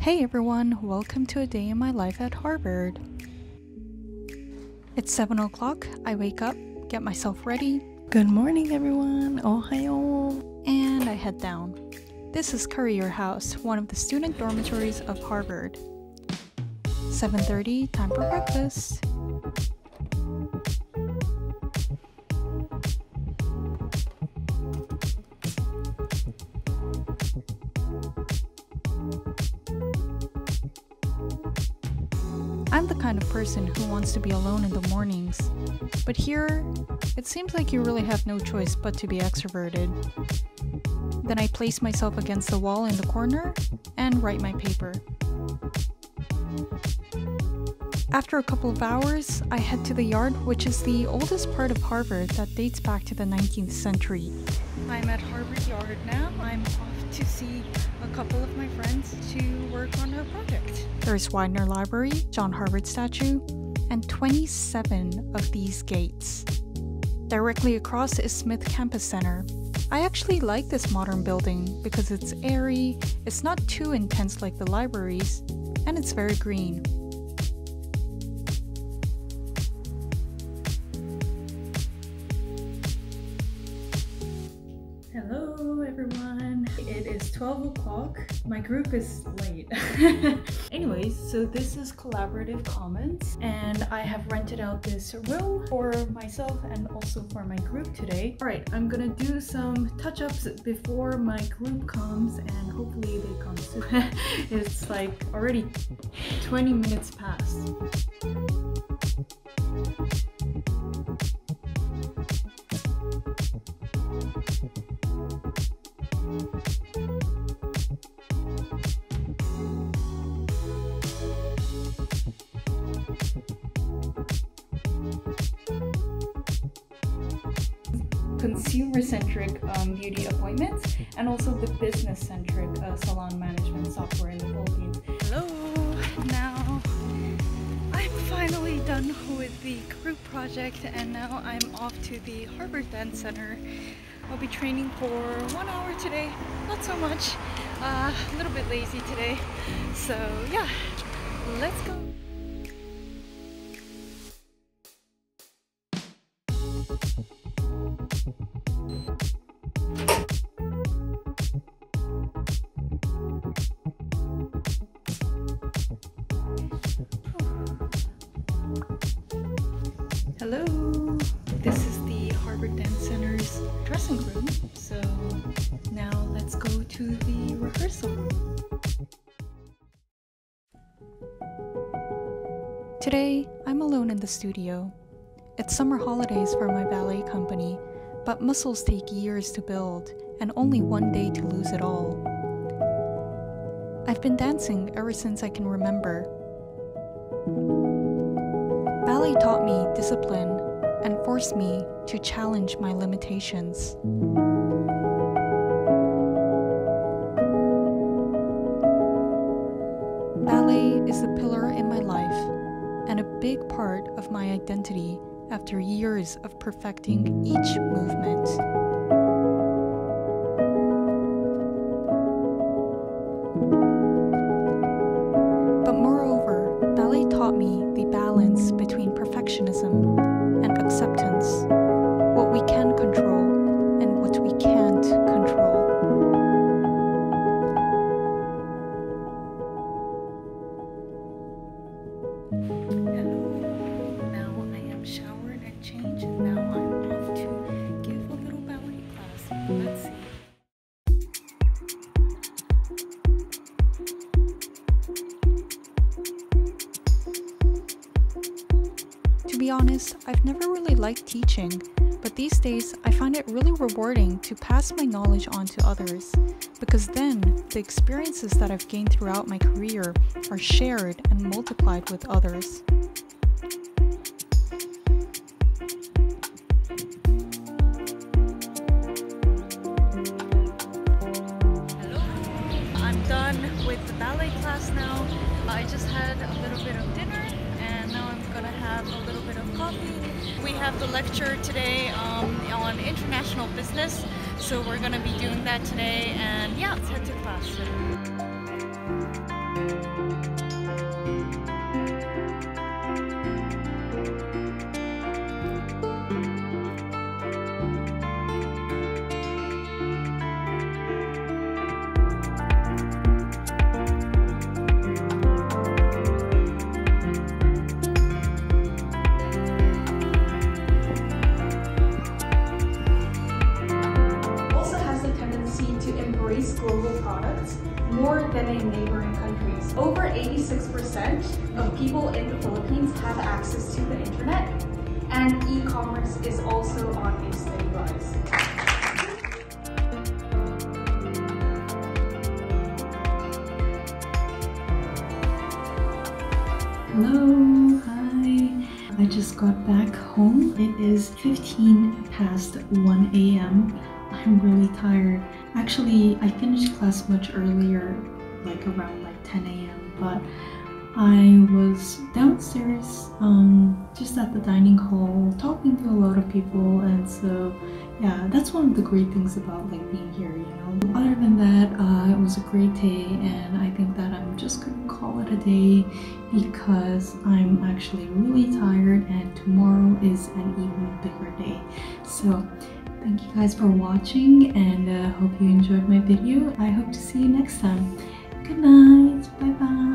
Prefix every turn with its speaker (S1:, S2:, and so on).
S1: Hey everyone, welcome to a day in my life at Harvard. It's 7 o'clock, I wake up, get myself ready,
S2: Good morning, everyone. Ohayo.
S1: and I head down. This is Currier House, one of the student dormitories of Harvard. 7:30, time for breakfast. I'm the kind of person who wants to be alone in the mornings. But here, it seems like you really have no choice but to be extroverted. Then I place myself against the wall in the corner and write my paper. After a couple of hours, I head to the yard, which is the oldest part of Harvard that dates back to the 19th century. I'm at Harvard Yard now. I'm off to see a couple of my friends to work on her project. There's Widener Library, John Harvard statue, and 27 of these gates. Directly across is Smith Campus Center. I actually like this modern building because it's airy, it's not too intense like the libraries, and it's very green. Is 12 o'clock. My group is late. Anyways, so this is Collaborative Commons and I have rented out this room for myself and also for my group today. Alright, I'm gonna do some touch-ups before my group comes and hopefully they come soon. it's like already 20 minutes past. Consumer-centric um, beauty appointments and also the business-centric uh, salon management software in the Philippines. Hello! Now I'm finally done with the group project and now I'm off to the Harvard Dance Center. I'll be training for one hour today, not so much, uh, a little bit lazy today. So yeah, let's go! Hello! This is the Harvard Dance Center's dressing room. So now let's go to the rehearsal room. Today, I'm alone in the studio. It's summer holidays for my ballet company, but muscles take years to build and only one day to lose it all. I've been dancing ever since I can remember. Ballet taught me discipline and forced me to challenge my limitations. Ballet is a pillar in my life and a big part of my identity after years of perfecting each movement. Me the balance between perfectionism honest, I've never really liked teaching, but these days I find it really rewarding to pass my knowledge on to others, because then the experiences that I've gained throughout my career are shared and multiplied with others. Have the lecture today um, on international business, so we're gonna be doing that today. And yeah, let's head to class. In neighboring countries. Over 86% of people in the Philippines have access to the internet, and e-commerce is also on a steady rise.
S2: Hello, hi. I just got back home. It is 15 past 1 a.m. I'm really tired. Actually, I finished class much earlier, like around like 10 a.m. But I was downstairs, um, just at the dining hall, talking to a lot of people, and so yeah, that's one of the great things about like being here, you know. Other than that, uh, it was a great day, and I think that I'm just gonna call it a day because I'm actually really tired, and tomorrow is an even bigger day. So. Thank you guys for watching and uh, hope you enjoyed my video. I hope to see you next time. Good night. Bye bye.